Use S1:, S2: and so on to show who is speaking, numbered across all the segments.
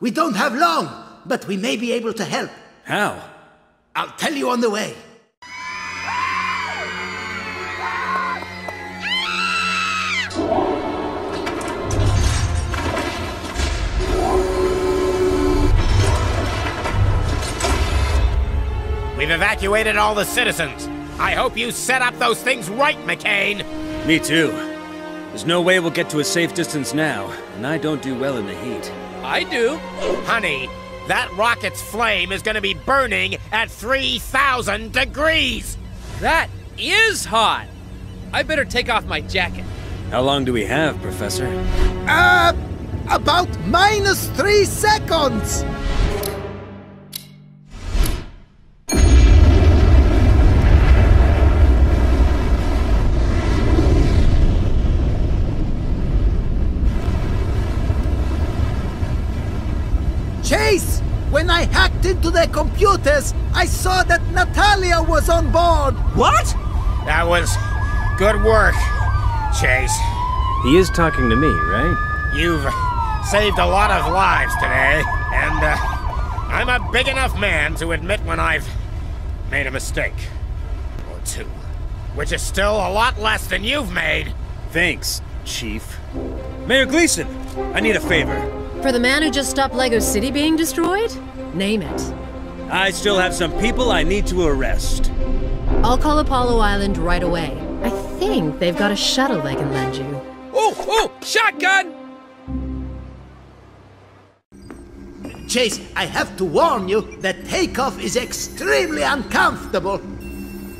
S1: We don't have long, but we may be able to help.
S2: How?
S1: I'll tell you on the way.
S3: We've evacuated all the citizens. I hope you set up those things right, McCain.
S2: Me too. There's no way we'll get to a safe distance now, and I don't do well in the heat.
S4: I do.
S3: Honey, that rocket's flame is gonna be burning at 3,000 degrees!
S4: That is hot. I better take off my jacket.
S2: How long do we have, Professor?
S1: Uh, about minus three seconds. Into their computers, I saw that Natalia was on board.
S5: What?
S3: That was good work, Chase.
S2: He is talking to me, right?
S3: You've saved a lot of lives today, and uh, I'm a big enough man to admit when I've made a mistake. Or two. Which is still a lot less than you've made.
S2: Thanks, Chief. Mayor Gleeson, I need a favor.
S6: For the man who just stopped Lego City being destroyed? Name it.
S2: I still have some people I need to arrest.
S6: I'll call Apollo Island right away. I think they've got a shuttle they can lend you.
S4: Oh, oh, shotgun!
S1: Chase, I have to warn you that takeoff is extremely uncomfortable.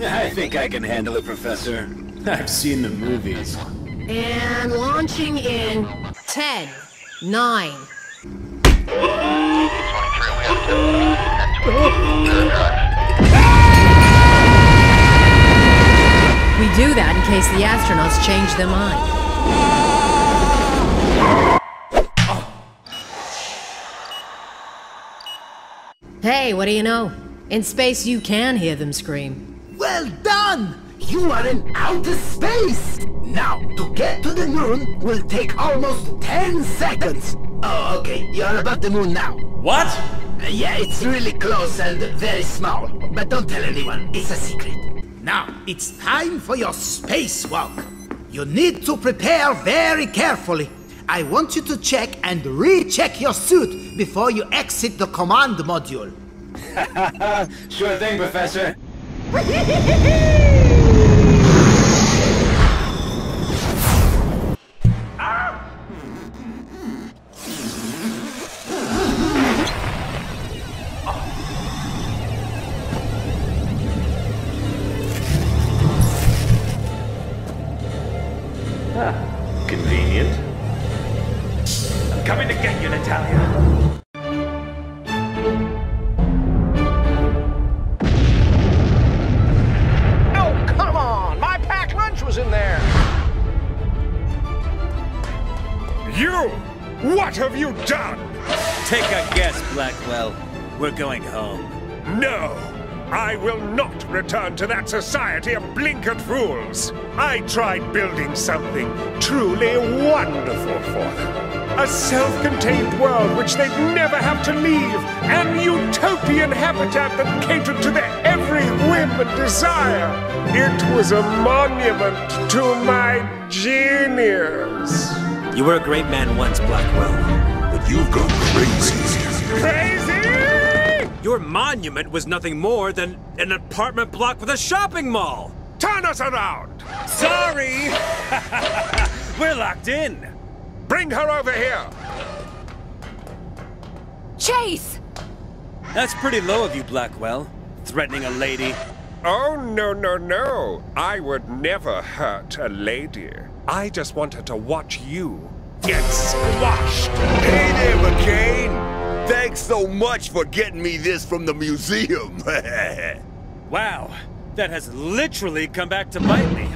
S2: I think I can handle it, Professor. I've seen the movies.
S6: And launching in 10, 9. We do that in case the astronauts change their mind. Hey, what do you know? In space, you can hear them scream.
S1: Well done! You are in outer space! Now, to get to the moon will take almost 10 seconds. Oh, okay, you're above the moon now.
S2: What?
S1: Uh, yeah, it's really close and very small. But don't tell anyone, it's a secret. Now, it's time for your spacewalk. You need to prepare very carefully. I want you to check and recheck your suit before you exit the command module.
S2: Sure thing, Professor. Blackwell. We're going home.
S7: No! I will not return to that society of blinkered fools. I tried building something truly wonderful for them. A self-contained world which they'd never have to leave. An utopian habitat that catered to their every whim and desire. It was a monument to my genius.
S2: You were a great man once, Blackwell.
S8: But you've gone crazy.
S7: Crazy!
S2: Your monument was nothing more than an apartment block with a shopping mall.
S7: Turn us around!
S2: Sorry! We're locked in.
S7: Bring her over here!
S6: Chase!
S2: That's pretty low of you, Blackwell. Threatening a lady.
S7: Oh, no, no, no. I would never hurt a lady. I just wanted to watch you get squashed.
S8: Hey there, McCain. Thanks so much for getting me this from the museum.
S2: Wow, that has literally come back to bite me.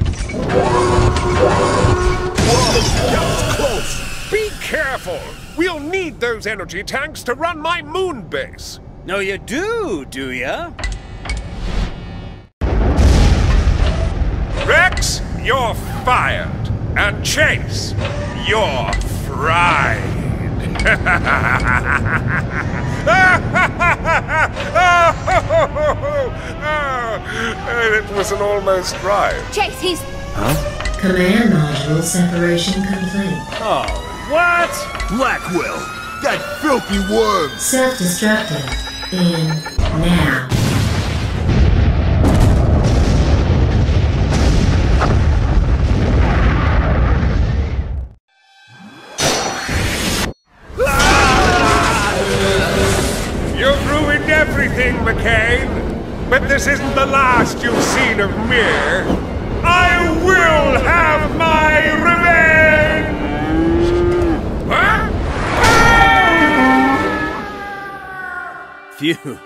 S8: that was close.
S7: Be careful. We'll need those energy tanks to run my moon base.
S2: No, you do, do ya?
S7: Rex, you're fired. And Chase, you're fried. It was an almost drive.
S9: Chase, he's.
S6: Command module separation complete.
S2: Oh, what?
S8: Blackwell, that filthy worm.
S6: Self-destructive. In now.
S2: Phew.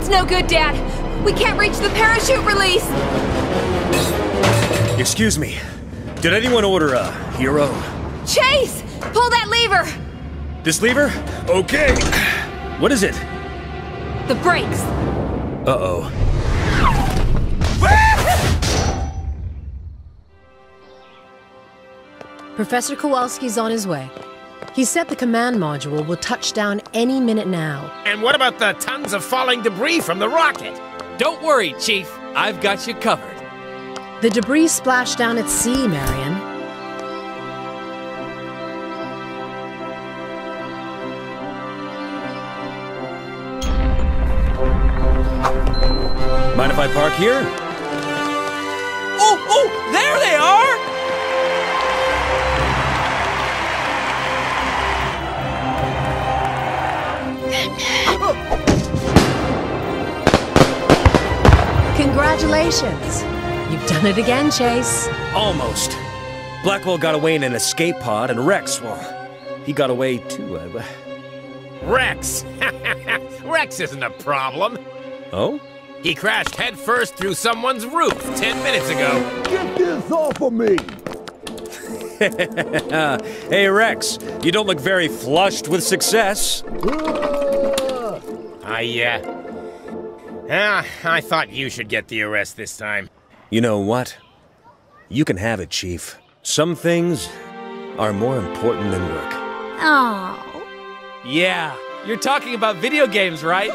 S9: It's no good, Dad. We can't reach the parachute release.
S2: Excuse me. Did anyone order a hero?
S9: Chase, pull that lever.
S2: This lever? Okay. What is it?
S9: The brakes.
S2: Uh-oh.
S6: Professor Kowalski's on his way. He said the command module will touch down any minute now.
S3: And what about the tons of falling debris from the rocket?
S4: Don't worry, Chief. I've got you covered.
S6: The debris splashed down at sea, Marion.
S2: Mind if I park here?
S6: Congratulations! You've done it again, Chase.
S2: Almost. Blackwell got away in an escape pod, and Rex, well, he got away too. Uh,
S3: Rex! Rex isn't a problem.
S2: oh?
S3: He crashed headfirst through someone's roof ten minutes ago.
S8: Get this off of me!
S2: Hey, Rex, you don't look very flushed with success.
S3: I, uh. Ah, I thought you should get the arrest this time.
S2: You know what? You can have it, Chief. Some things are more important than work.
S9: Oh.
S4: Yeah, you're talking about video games, right?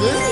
S3: Hey!